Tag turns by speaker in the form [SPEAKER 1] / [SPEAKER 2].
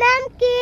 [SPEAKER 1] নাম কি